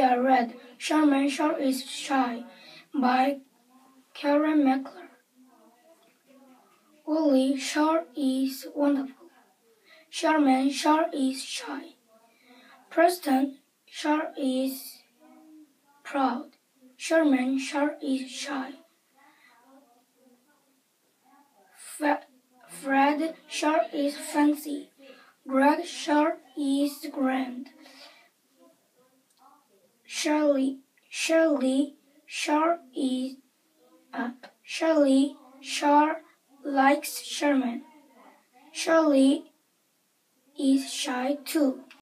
Today I read Sherman Shaw is Shy by Karen Meckler. Wally Shaw is wonderful. Sherman Shaw is shy. Preston Shaw is proud. Sherman Shaw is shy. Fred Shaw is fancy. Greg Shaw is grand. Shirley Shirley Shaw is uh, Shirley Shaw likes Sherman. Shirley is shy too.